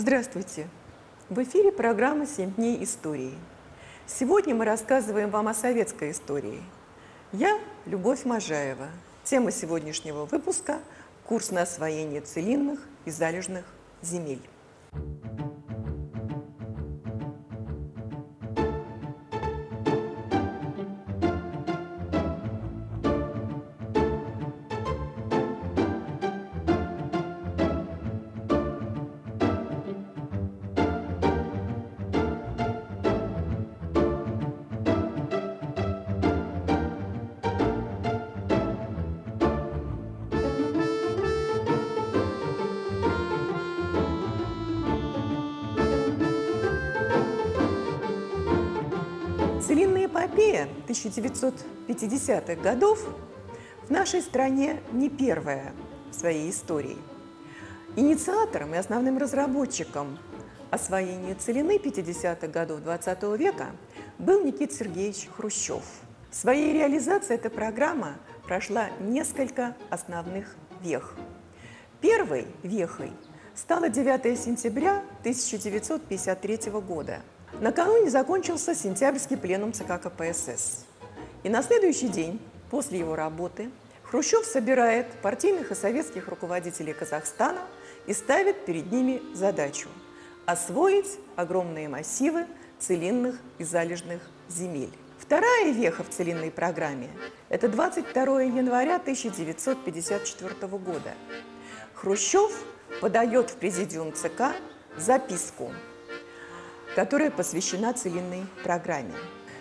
Здравствуйте! В эфире программа «Семь дней истории». Сегодня мы рассказываем вам о советской истории. Я Любовь Можаева. Тема сегодняшнего выпуска – курс на освоение целинных и залежных земель. Эпопея 1950-х годов в нашей стране не первая в своей истории. Инициатором и основным разработчиком освоения целины 50-х годов 20 -го века был Никита Сергеевич Хрущев. В своей реализации эта программа прошла несколько основных вех. Первой вехой стало 9 сентября 1953 года – Накануне закончился сентябрьский пленум ЦК КПСС. И на следующий день, после его работы, Хрущев собирает партийных и советских руководителей Казахстана и ставит перед ними задачу – освоить огромные массивы целинных и залежных земель. Вторая веха в целинной программе – это 22 января 1954 года. Хрущев подает в президиум ЦК записку – которая посвящена целинной программе.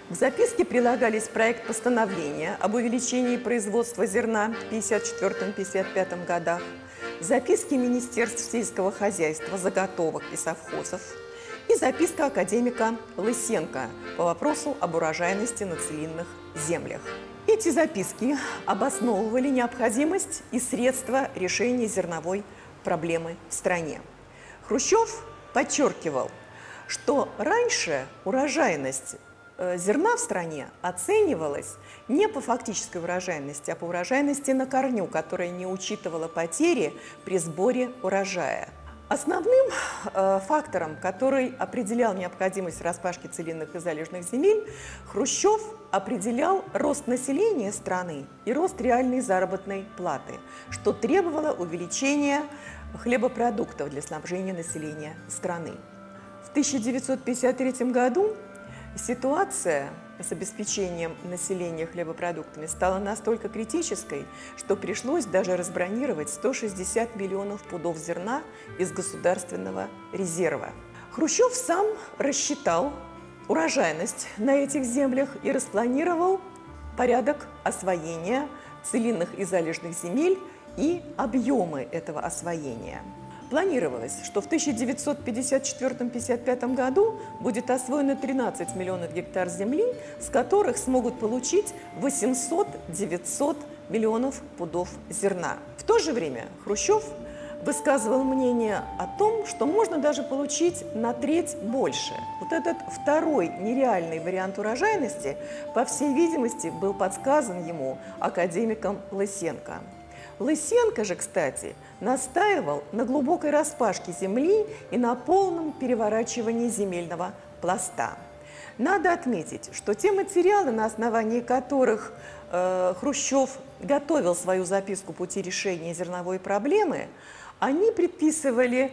К записке прилагались проект постановления об увеличении производства зерна в 1954-1955 годах, записки Министерств сельского хозяйства, заготовок и совхозов и записка академика Лысенко по вопросу об урожайности на целинных землях. Эти записки обосновывали необходимость и средства решения зерновой проблемы в стране. Хрущев подчеркивал – что раньше урожайность э, зерна в стране оценивалась не по фактической урожайности, а по урожайности на корню, которая не учитывала потери при сборе урожая. Основным э, фактором, который определял необходимость распашки целинных и залежных земель, Хрущев определял рост населения страны и рост реальной заработной платы, что требовало увеличения хлебопродуктов для снабжения населения страны. В 1953 году ситуация с обеспечением населения хлебопродуктами стала настолько критической, что пришлось даже разбронировать 160 миллионов пудов зерна из государственного резерва. Хрущев сам рассчитал урожайность на этих землях и распланировал порядок освоения целинных и залежных земель и объемы этого освоения – Планировалось, что в 1954-55 году будет освоено 13 миллионов гектар земли, с которых смогут получить 800-900 миллионов пудов зерна. В то же время Хрущев высказывал мнение о том, что можно даже получить на треть больше. Вот этот второй нереальный вариант урожайности, по всей видимости, был подсказан ему академиком Лысенко. Лысенко же, кстати, настаивал на глубокой распашке земли и на полном переворачивании земельного пласта. Надо отметить, что те материалы, на основании которых э, Хрущев готовил свою записку пути решения зерновой проблемы, они предписывали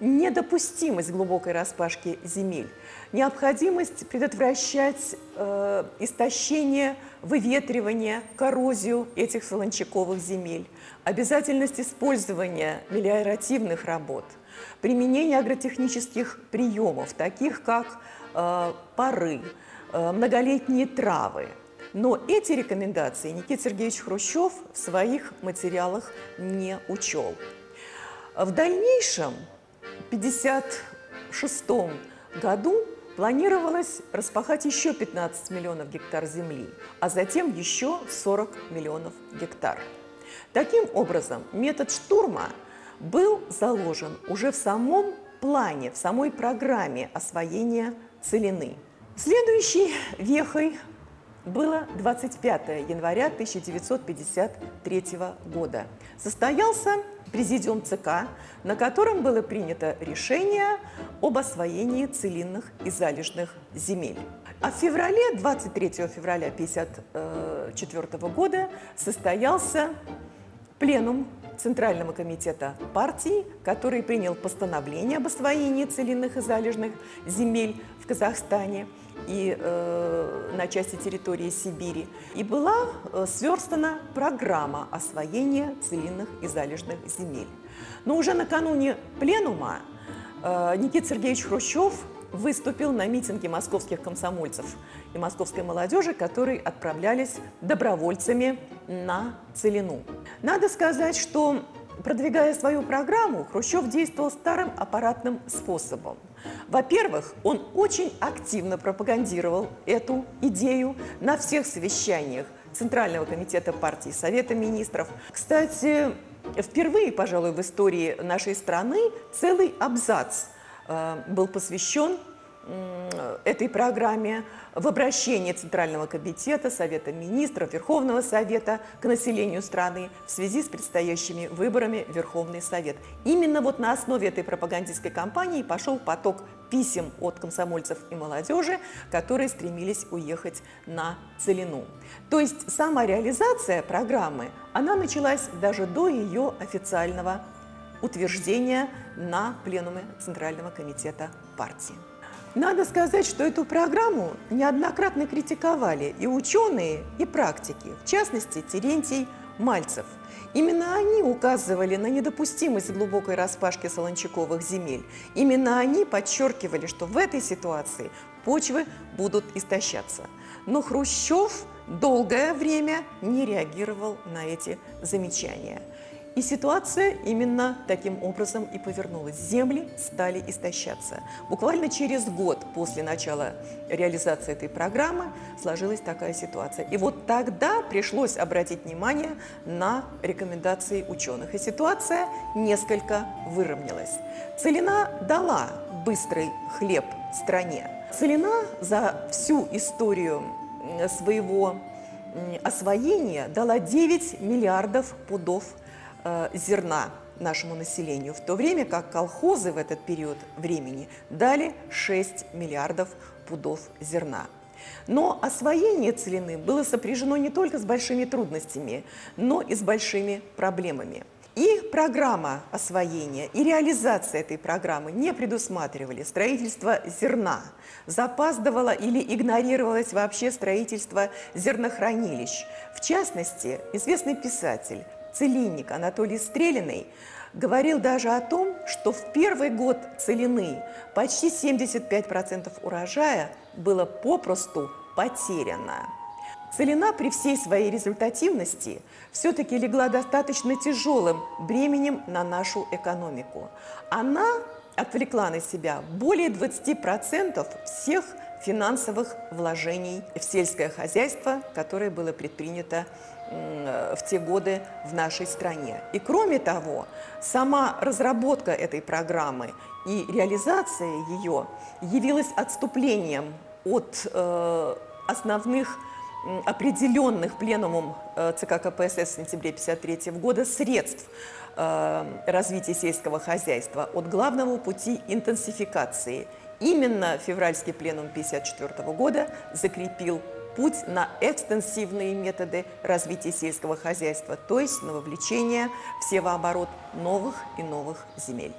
недопустимость глубокой распашки земель, необходимость предотвращать э, истощение, выветривание, коррозию этих солончаковых земель, обязательность использования мелиоративных работ, применение агротехнических приемов, таких как э, пары, э, многолетние травы. Но эти рекомендации Никита Сергеевич Хрущев в своих материалах не учел. В дальнейшем, в 1956 году, планировалось распахать еще 15 миллионов гектар земли, а затем еще 40 миллионов гектар. Таким образом, метод штурма был заложен уже в самом плане, в самой программе освоения целины. Следующей вехой было 25 января 1953 года. Состоялся президиум ЦК, на котором было принято решение об освоении целинных и залежных земель. А в феврале, 23 февраля 1954 года состоялся пленум Центрального комитета партии, который принял постановление об освоении целинных и залежных земель в Казахстане и э, на части территории Сибири. И была э, сверстана программа освоения целинных и залежных земель. Но уже накануне пленума э, Никита Сергеевич Хрущев выступил на митинге московских комсомольцев и московской молодежи, которые отправлялись добровольцами на Целину. Надо сказать, что продвигая свою программу, Хрущев действовал старым аппаратным способом. Во-первых, он очень активно пропагандировал эту идею на всех совещаниях Центрального комитета партии, Совета министров. Кстати, впервые, пожалуй, в истории нашей страны целый абзац Э, был посвящен этой программе в обращении Центрального комитета, Совета министров, Верховного Совета к населению страны в связи с предстоящими выборами Верховный Совет. Именно вот на основе этой пропагандистской кампании пошел поток писем от комсомольцев и молодежи, которые стремились уехать на Целину. То есть сама реализация программы, она началась даже до ее официального утверждения на пленуме Центрального комитета партии. Надо сказать, что эту программу неоднократно критиковали и ученые, и практики, в частности, Терентий Мальцев. Именно они указывали на недопустимость глубокой распашки солончаковых земель. Именно они подчеркивали, что в этой ситуации почвы будут истощаться. Но Хрущев долгое время не реагировал на эти замечания. И ситуация именно таким образом и повернулась. Земли стали истощаться. Буквально через год после начала реализации этой программы сложилась такая ситуация. И вот тогда пришлось обратить внимание на рекомендации ученых. И ситуация несколько выровнялась. Целина дала быстрый хлеб стране. Целина за всю историю своего освоения дала 9 миллиардов пудов зерна нашему населению, в то время как колхозы в этот период времени дали 6 миллиардов пудов зерна. Но освоение целины было сопряжено не только с большими трудностями, но и с большими проблемами. И программа освоения, и реализация этой программы не предусматривали строительство зерна. Запаздывало или игнорировалось вообще строительство зернохранилищ. В частности, известный писатель целинник Анатолий Стрелиный говорил даже о том, что в первый год целины почти 75% урожая было попросту потеряно. Целина при всей своей результативности все-таки легла достаточно тяжелым бременем на нашу экономику. Она отвлекла на себя более 20% всех финансовых вложений в сельское хозяйство, которое было предпринято в те годы в нашей стране. И кроме того, сама разработка этой программы и реализация ее явилась отступлением от э, основных определенных пленумом э, ЦК КПСС в сентябре 1953 года средств э, развития сельского хозяйства от главного пути интенсификации. Именно февральский пленум 1954 года закрепил путь на экстенсивные методы развития сельского хозяйства, то есть на вовлечение в севооборот новых и новых земель.